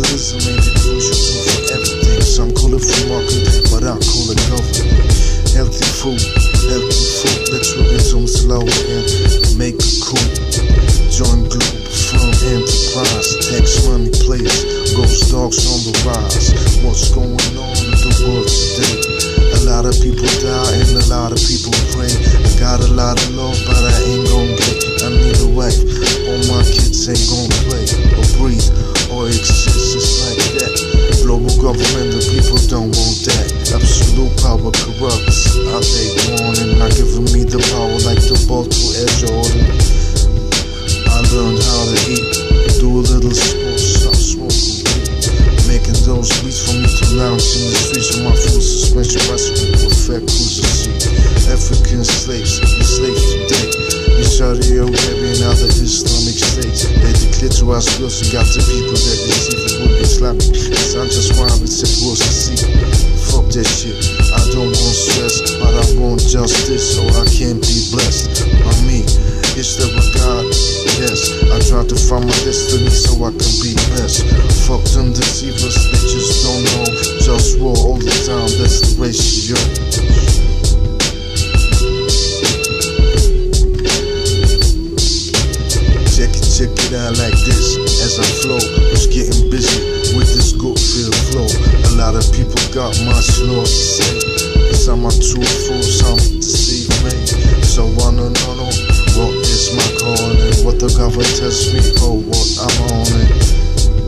Jerusalem and Buju for everything. So I'm it for market, but I'm it government. Healthy food, healthy food. Let's resume slow and make a coup. Join group from enterprise, tax money place. GhostDogz on the rise. What's going on in the world today? A lot of people die and a lot of people pray. I got a lot of love, other Islamic states. They declare to us girls who got the people that deceive it with Islamic. Cause I'm just why I'm supposed to see. Fuck that shit. I don't want stress, but I want justice so I can be blessed. By me, is there a God? Yes. I try to find my destiny so I can be blessed. Fuck them deceivers, they just don't know. Just war all the time, that's the ratio. Too full, some deceive me. So I don't know what is my calling. What the government tells me, oh, what I'm on it.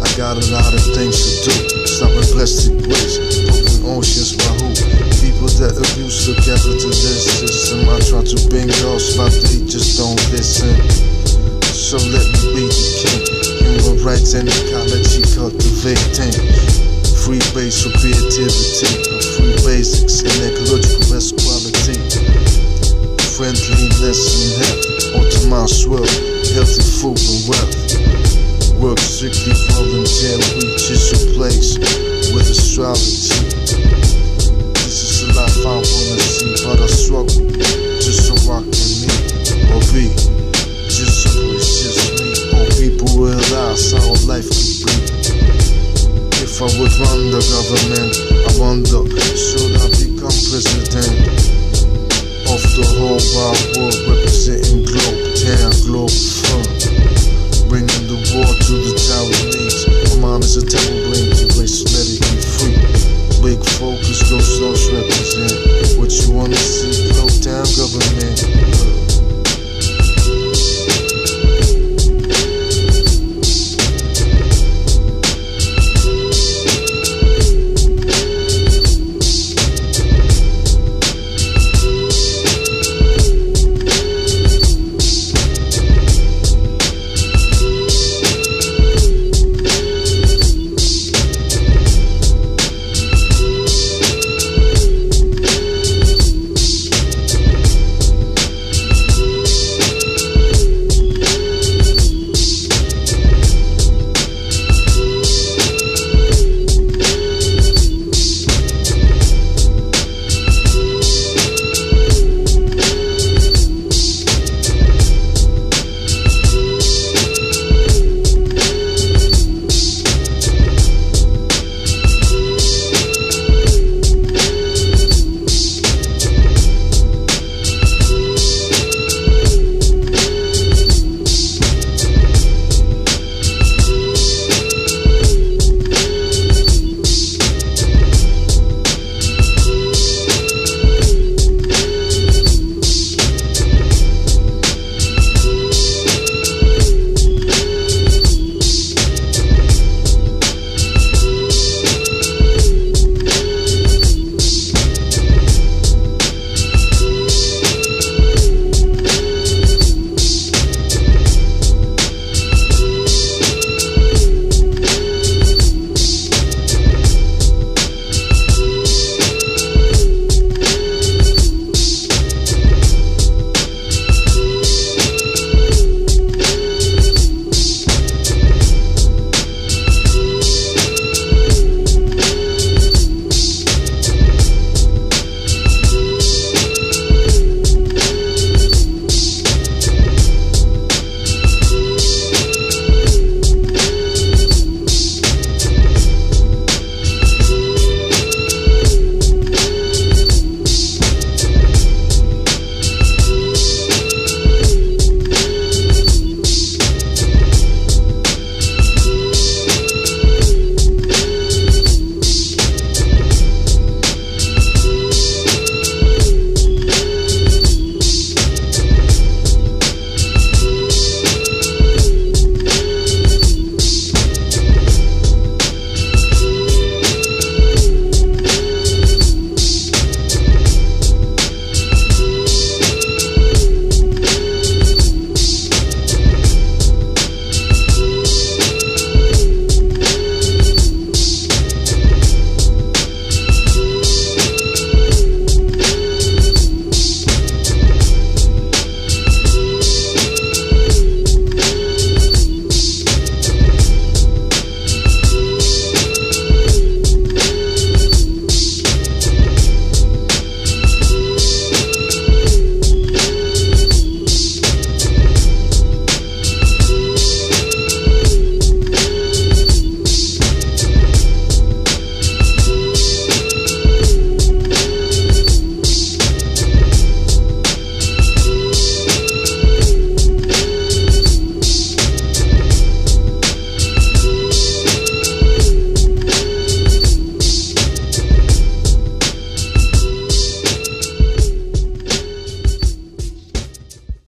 I got a lot of things to do. Stopping plastic waste, broken oceans by who? People that abuse the capitalist system. I try to bring us, but they just don't listen. So let me be the king. Human rights and ecology cultivating. Free base for creativity. Ultimate swell. Healthy food and wealth. Work strictly volunteer. Reaches your place with astrology. This is the life I wanna see, but I struggle just so I can meet or be. Just so it's just me. All people realize how life could be. If I would run the government, I wonder, should I become president of the whole wide world, representing globe, globe front, uh, bringing the war to the Taiwanese. My mind is a